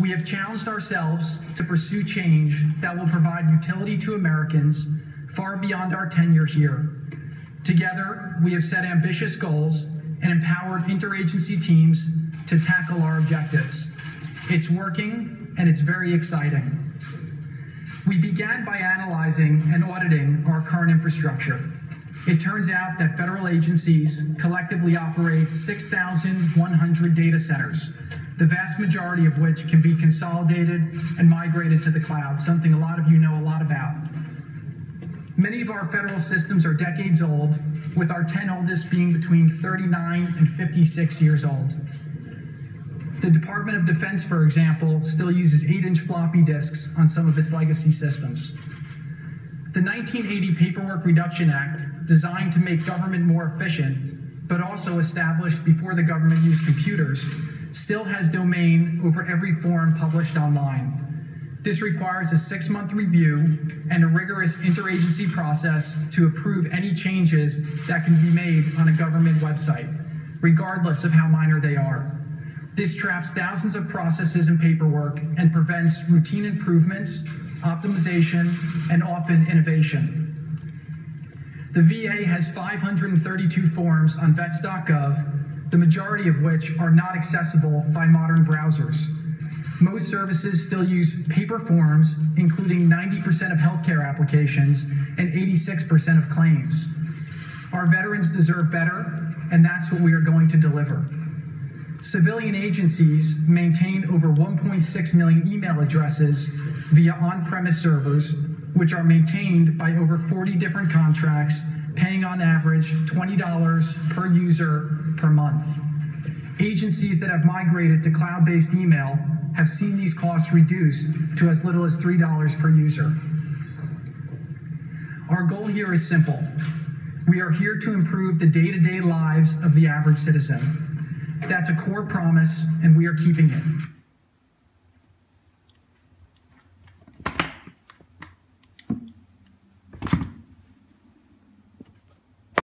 We have challenged ourselves to pursue change that will provide utility to Americans far beyond our tenure here. Together, we have set ambitious goals and empowered interagency teams to tackle our objectives. It's working and it's very exciting. We began by analyzing and auditing our current infrastructure. It turns out that federal agencies collectively operate 6,100 data centers, the vast majority of which can be consolidated and migrated to the cloud, something a lot of you know a lot about. Many of our federal systems are decades old, with our 10 oldest being between 39 and 56 years old. The Department of Defense, for example, still uses 8 inch floppy disks on some of its legacy systems. The 1980 Paperwork Reduction Act, designed to make government more efficient, but also established before the government used computers, still has domain over every form published online. This requires a six month review and a rigorous interagency process to approve any changes that can be made on a government website, regardless of how minor they are. This traps thousands of processes and paperwork and prevents routine improvements, optimization, and often innovation. The VA has 532 forms on vets.gov, the majority of which are not accessible by modern browsers. Most services still use paper forms, including 90% of healthcare applications and 86% of claims. Our veterans deserve better, and that's what we are going to deliver. Civilian agencies maintain over 1.6 million email addresses via on premise servers, which are maintained by over 40 different contracts, paying on average $20 per user per month. Agencies that have migrated to cloud based email have seen these costs reduced to as little as $3 per user. Our goal here is simple. We are here to improve the day to day lives of the average citizen. That's a core promise, and we are keeping it.